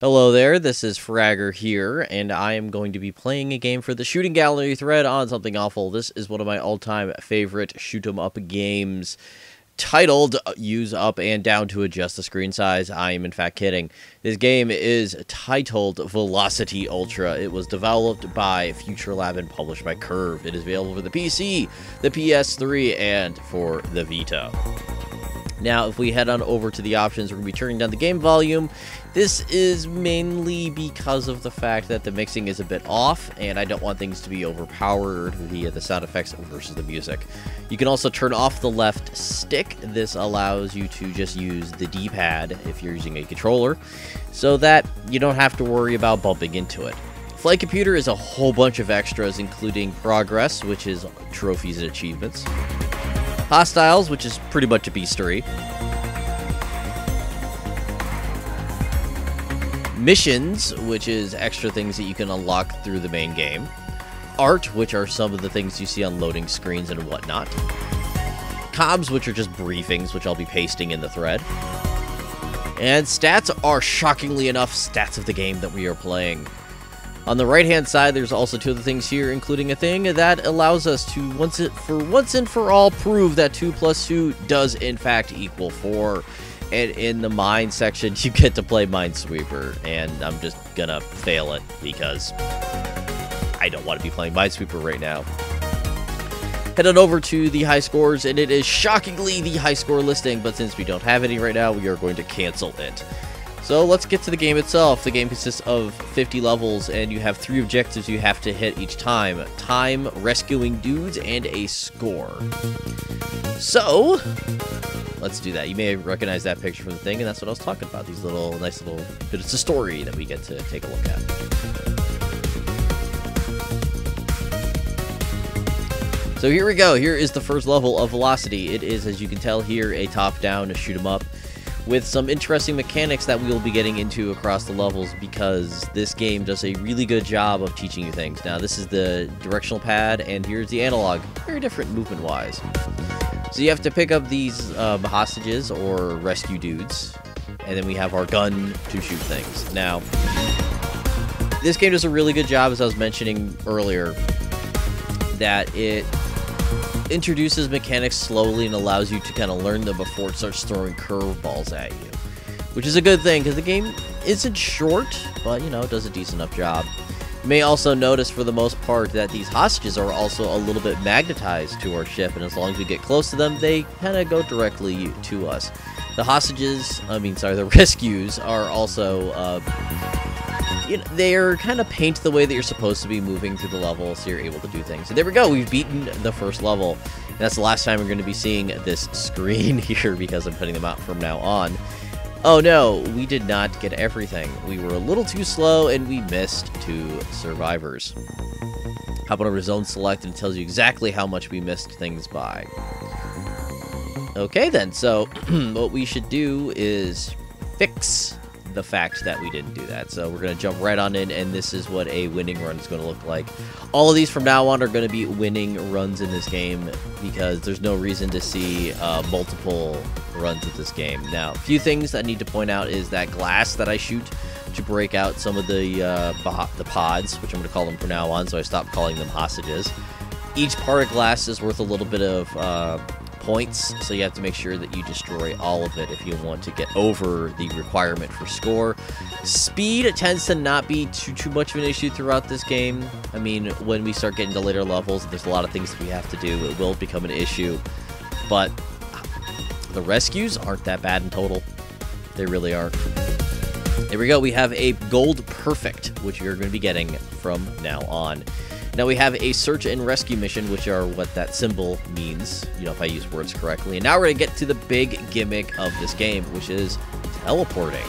Hello there, this is Fragger here, and I am going to be playing a game for the Shooting Gallery thread on Something Awful. This is one of my all-time favorite shoot 'em up games, titled uh, Use Up and Down to Adjust the Screen Size. I am in fact kidding. This game is titled Velocity Ultra. It was developed by FuturLab and published by Curve. It is available for the PC, the PS3, and for the Vita. Now, if we head on over to the options, we're going to be turning down the game volume. This is mainly because of the fact that the mixing is a bit off, and I don't want things to be overpowered via the sound effects versus the music. You can also turn off the left stick. This allows you to just use the D-pad if you're using a controller, so that you don't have to worry about bumping into it. Flight Computer is a whole bunch of extras, including Progress, which is trophies and achievements. Hostiles, which is pretty much a beastery. Missions, which is extra things that you can unlock through the main game. Art, which are some of the things you see on loading screens and whatnot. Comms, which are just briefings, which I'll be pasting in the thread. And stats are shockingly enough stats of the game that we are playing. On the right-hand side, there's also two other things here, including a thing that allows us to, once it, for once and for all, prove that 2 plus 2 does in fact equal 4. And in the mine section, you get to play Minesweeper, and I'm just gonna fail it because I don't want to be playing Minesweeper right now. Head on over to the high scores, and it is shockingly the high score listing, but since we don't have any right now, we are going to cancel it. So let's get to the game itself. The game consists of 50 levels, and you have three objectives you have to hit each time. Time, rescuing dudes, and a score. So, let's do that. You may recognize that picture from the thing, and that's what I was talking about. These little, nice little bits of story that we get to take a look at. So here we go. Here is the first level of Velocity. It is, as you can tell here, a top-down to shoot 'em up with some interesting mechanics that we will be getting into across the levels because this game does a really good job of teaching you things. Now, this is the directional pad, and here's the analog. Very different movement-wise. So you have to pick up these um, hostages or rescue dudes, and then we have our gun to shoot things. Now, this game does a really good job, as I was mentioning earlier, that it introduces mechanics slowly and allows you to kind of learn them before it starts throwing curveballs at you. Which is a good thing, because the game isn't short, but, you know, it does a decent enough job. You may also notice, for the most part, that these hostages are also a little bit magnetized to our ship, and as long as we get close to them, they kind of go directly to us. The hostages, I mean, sorry, the rescues are also... Uh, you know, they're kind of paint the way that you're supposed to be moving through the level, so you're able to do things. So there we go, we've beaten the first level. And that's the last time we're going to be seeing this screen here, because I'm putting them out from now on. Oh no, we did not get everything. We were a little too slow, and we missed two survivors. Hop on over to Zone Select, and it tells you exactly how much we missed things by. Okay then, so what we should do is fix the fact that we didn't do that. So we're going to jump right on in, and this is what a winning run is going to look like. All of these from now on are going to be winning runs in this game because there's no reason to see uh, multiple runs of this game. Now, a few things I need to point out is that glass that I shoot to break out some of the uh, the pods, which I'm going to call them from now on, so I stop calling them hostages. Each part of glass is worth a little bit of uh, points, so you have to make sure that you destroy all of it if you want to get over the requirement for score. Speed tends to not be too, too much of an issue throughout this game. I mean, when we start getting to later levels, there's a lot of things that we have to do. It will become an issue, but the rescues aren't that bad in total. They really are. There we go. We have a gold perfect, which you're going to be getting from now on. Now we have a search and rescue mission, which are what that symbol means, you know, if I use words correctly. And now we're going to get to the big gimmick of this game, which is teleporting.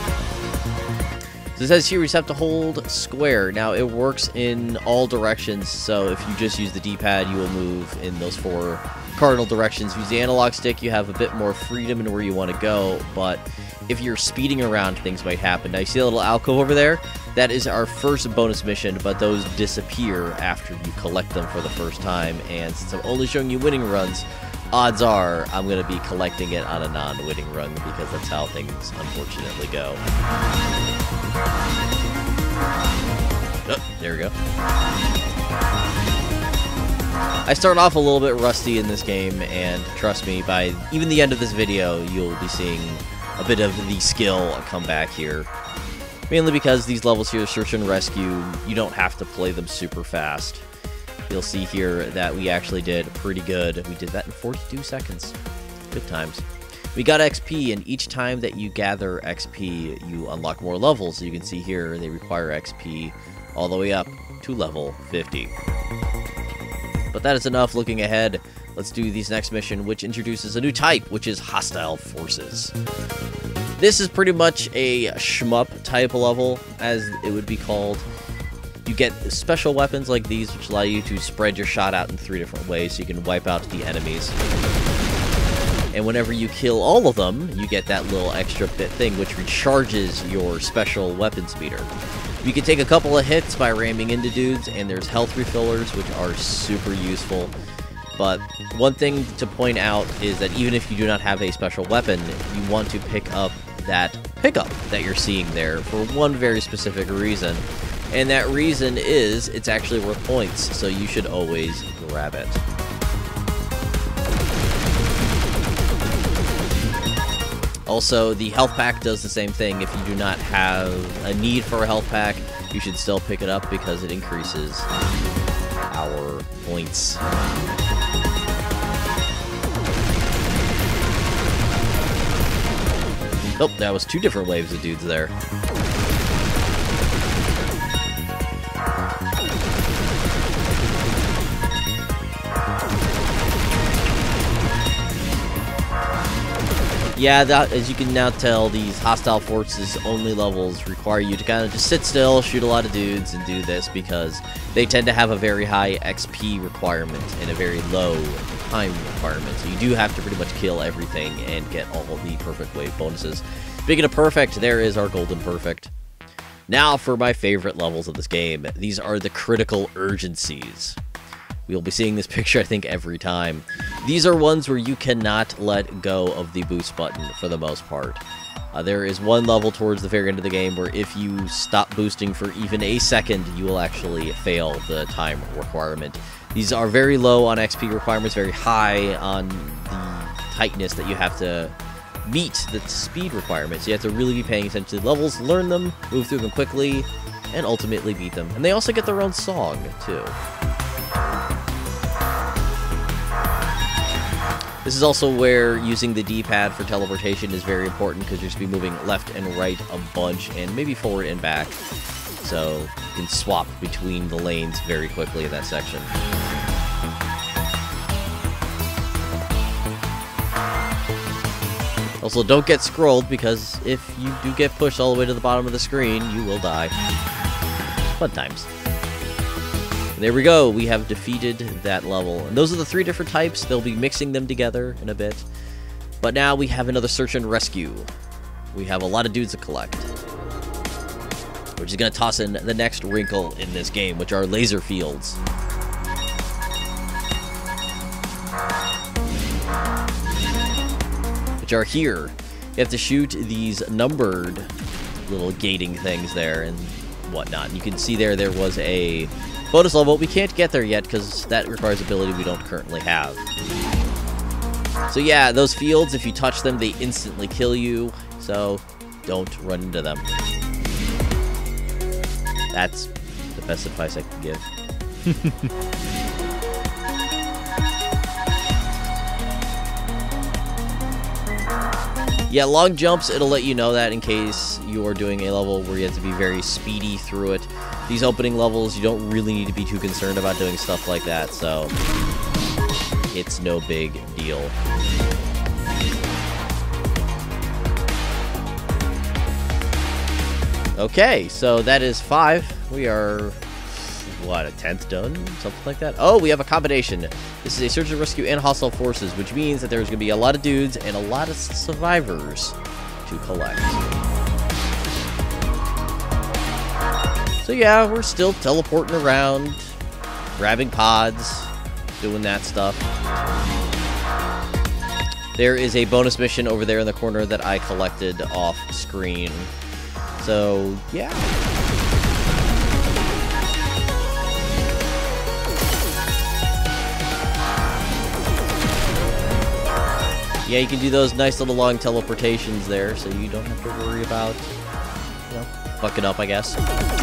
So it says here we just have to hold square. Now it works in all directions, so if you just use the D-pad, you will move in those four cardinal directions. Use the analog stick, you have a bit more freedom in where you want to go, but if you're speeding around, things might happen. Now you see a little alcove over there? That is our first bonus mission, but those disappear after you collect them for the first time. And since I'm only showing you winning runs, odds are I'm going to be collecting it on a non-winning run because that's how things unfortunately go. Oh, there we go. I start off a little bit rusty in this game, and trust me, by even the end of this video, you'll be seeing a bit of the skill come back here. Mainly because these levels here, Search and Rescue, you don't have to play them super fast. You'll see here that we actually did pretty good. We did that in 42 seconds. Good times. We got XP, and each time that you gather XP, you unlock more levels. You can see here, they require XP all the way up to level 50. But that is enough looking ahead. Let's do these next mission, which introduces a new type, which is Hostile Forces. This is pretty much a shmup type level, as it would be called. You get special weapons like these, which allow you to spread your shot out in three different ways, so you can wipe out the enemies. And whenever you kill all of them, you get that little extra bit thing, which recharges your special weapons meter. You can take a couple of hits by ramming into dudes, and there's health refillers, which are super useful. But one thing to point out is that even if you do not have a special weapon, you want to pick up that pickup that you're seeing there for one very specific reason. And that reason is it's actually worth points, so you should always grab it. Also, the health pack does the same thing. If you do not have a need for a health pack, you should still pick it up because it increases our points. Oh, that was two different waves of dudes there. Yeah, that, as you can now tell, these hostile forces only levels require you to kind of just sit still, shoot a lot of dudes, and do this because they tend to have a very high XP requirement and a very low time requirement. So you do have to pretty much kill everything and get all the perfect wave bonuses. Speaking of perfect, there is our golden perfect. Now for my favorite levels of this game. These are the critical urgencies. We'll be seeing this picture, I think, every time. These are ones where you cannot let go of the boost button for the most part. Uh, there is one level towards the very end of the game where if you stop boosting for even a second, you will actually fail the time requirement. These are very low on XP requirements, very high on the tightness that you have to meet the speed requirements. You have to really be paying attention to the levels, learn them, move through them quickly, and ultimately beat them. And they also get their own song, too. This is also where using the D-pad for teleportation is very important because you're just be moving left and right a bunch and maybe forward and back. So you can swap between the lanes very quickly in that section. Also, don't get scrolled because if you do get pushed all the way to the bottom of the screen, you will die. Fun times. There we go. We have defeated that level. And those are the three different types. They'll be mixing them together in a bit. But now we have another search and rescue. We have a lot of dudes to collect. Which is going to toss in the next wrinkle in this game, which are laser fields. Which are here. You have to shoot these numbered little gating things there and whatnot. You can see there, there was a bonus level. We can't get there yet because that requires ability we don't currently have. So yeah, those fields, if you touch them, they instantly kill you. So don't run into them. That's the best advice I can give. Yeah, long jumps, it'll let you know that in case you're doing a level where you have to be very speedy through it. These opening levels, you don't really need to be too concerned about doing stuff like that, so it's no big deal. Okay, so that is five. We are what, a 10th done? Something like that? Oh, we have a combination. This is a search and rescue and hostile forces, which means that there's going to be a lot of dudes and a lot of survivors to collect. So yeah, we're still teleporting around, grabbing pods, doing that stuff. There is a bonus mission over there in the corner that I collected off screen. So yeah. Yeah, you can do those nice little long teleportations there, so you don't have to worry about, you know, fucking up, I guess.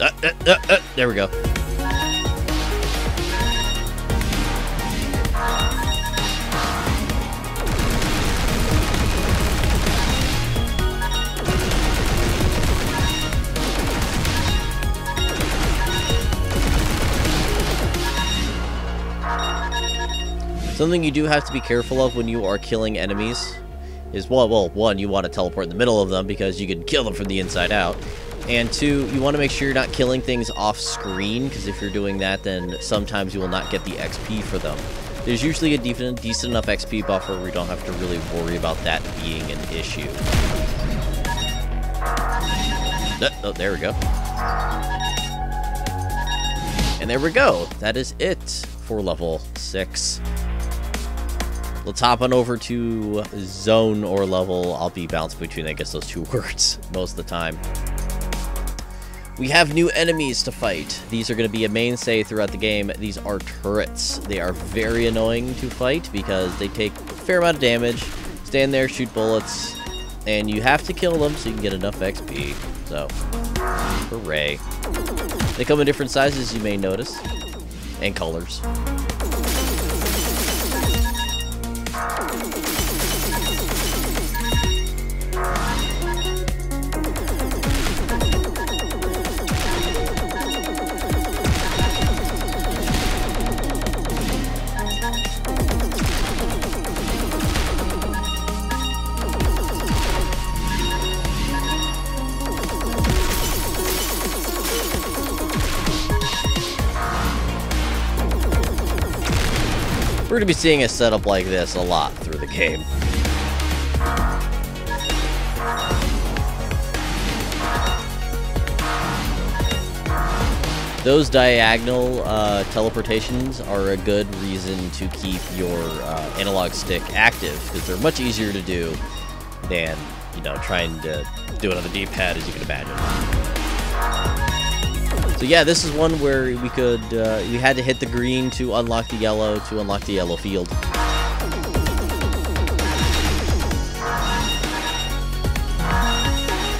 Uh, uh, uh, uh, there we go. Something you do have to be careful of when you are killing enemies is, well, well, one, you want to teleport in the middle of them because you can kill them from the inside out. And two, you want to make sure you're not killing things off screen, because if you're doing that, then sometimes you will not get the XP for them. There's usually a decent, decent enough XP buffer where you don't have to really worry about that being an issue. Oh, oh, there we go. And there we go. That is it for level 6. Let's hop on over to zone or level. I'll be bouncing between, I guess, those two words most of the time. We have new enemies to fight. These are going to be a mainstay throughout the game. These are turrets. They are very annoying to fight because they take a fair amount of damage, stand there, shoot bullets, and you have to kill them so you can get enough XP. So, hooray. They come in different sizes, you may notice, and colors. We're going to be seeing a setup like this a lot through the game. Those diagonal uh, teleportations are a good reason to keep your uh, analog stick active, because they're much easier to do than, you know, trying to do it on the D-pad, as you can imagine. So yeah, this is one where we could, uh, we had to hit the green to unlock the yellow, to unlock the yellow field.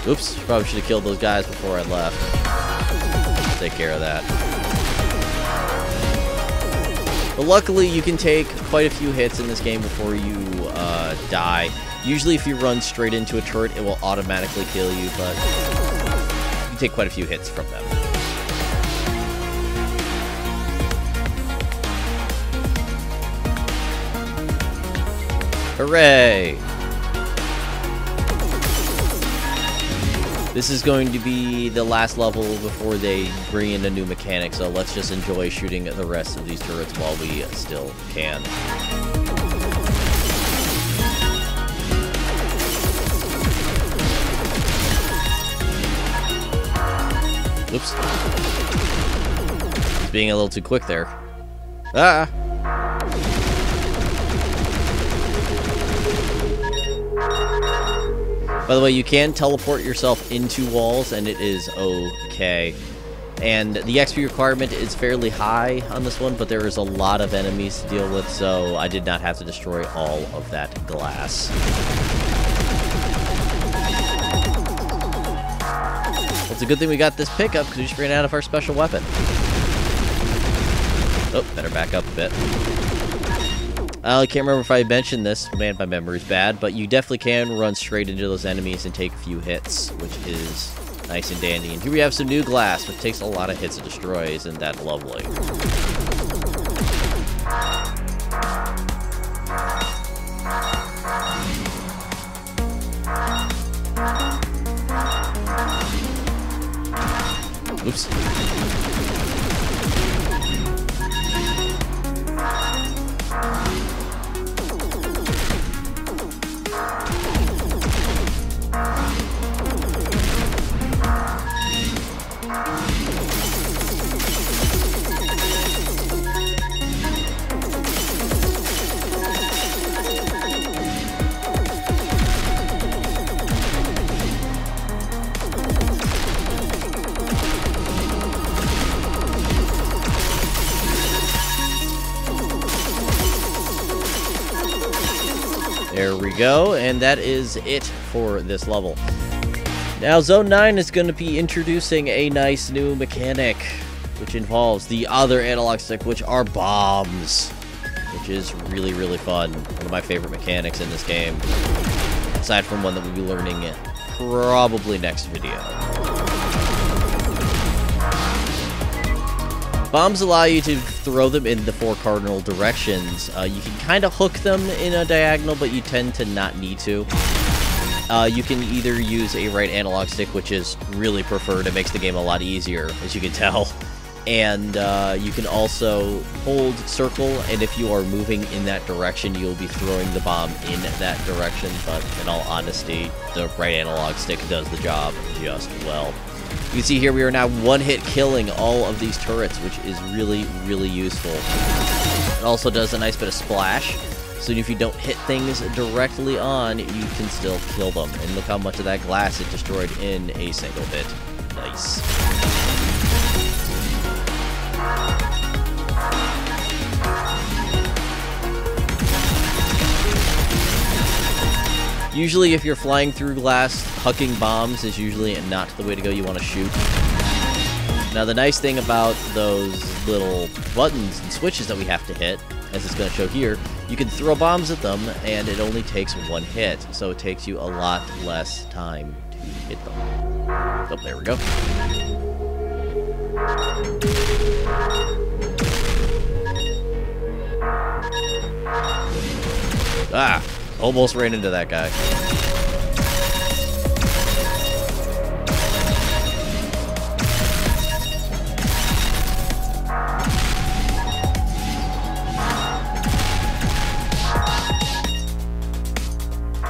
Oops, probably should have killed those guys before I left. Take care of that. But luckily, you can take quite a few hits in this game before you uh, die. Usually, if you run straight into a turret, it will automatically kill you, but you take quite a few hits from them. Hooray! This is going to be the last level before they bring in a new mechanic, so let's just enjoy shooting the rest of these turrets while we still can. Oops. Being a little too quick there. Ah! By the way, you can teleport yourself into walls, and it is okay. And the XP requirement is fairly high on this one, but there is a lot of enemies to deal with, so I did not have to destroy all of that glass. Well, it's a good thing we got this pickup, because we just ran out of our special weapon. Oh, better back up a bit. Uh, I can't remember if I mentioned this, man, my memory's bad, but you definitely can run straight into those enemies and take a few hits, which is nice and dandy. And here we have some new glass, which takes a lot of hits to destroy. Isn't that lovely? Oops. There we go, and that is it for this level. Now, Zone 9 is going to be introducing a nice new mechanic, which involves the other analog stick, which are bombs, which is really, really fun. One of my favorite mechanics in this game, aside from one that we'll be learning probably next video. Bombs allow you to throw them in the four cardinal directions. Uh, you can kind of hook them in a diagonal, but you tend to not need to. Uh, you can either use a right analog stick, which is really preferred. It makes the game a lot easier, as you can tell. And uh, you can also hold circle, and if you are moving in that direction, you'll be throwing the bomb in that direction. But in all honesty, the right analog stick does the job just well. You can see here we are now one-hit killing all of these turrets, which is really, really useful. It also does a nice bit of splash, so if you don't hit things directly on, you can still kill them. And look how much of that glass it destroyed in a single hit. Nice. Usually if you're flying through glass, hucking bombs is usually not the way to go. You want to shoot. Now the nice thing about those little buttons and switches that we have to hit, as it's going to show here, you can throw bombs at them and it only takes one hit. So it takes you a lot less time to hit them. Oh, there we go. Ah, Almost ran into that guy.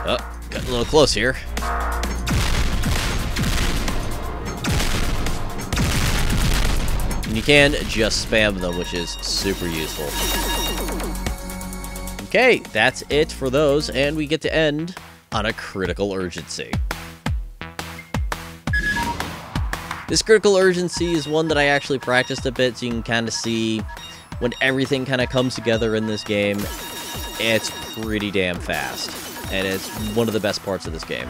Oh, got a little close here. And you can just spam them, which is super useful. Okay, that's it for those, and we get to end on a critical urgency. This critical urgency is one that I actually practiced a bit, so you can kind of see when everything kind of comes together in this game, it's pretty damn fast. And it's one of the best parts of this game.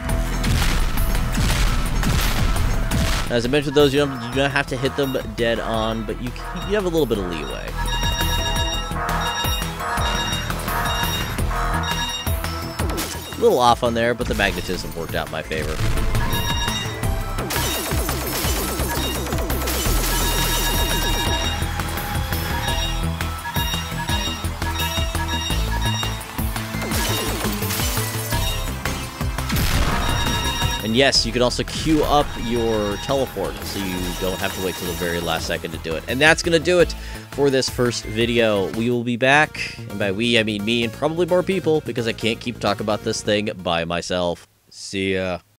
As I mentioned, those you don't, you don't have to hit them dead on, but you, you have a little bit of leeway. A little off on there, but the magnetism worked out in my favor. And yes, you can also queue up your teleport, so you don't have to wait till the very last second to do it. And that's going to do it for this first video. We will be back, and by we, I mean me and probably more people, because I can't keep talking about this thing by myself. See ya.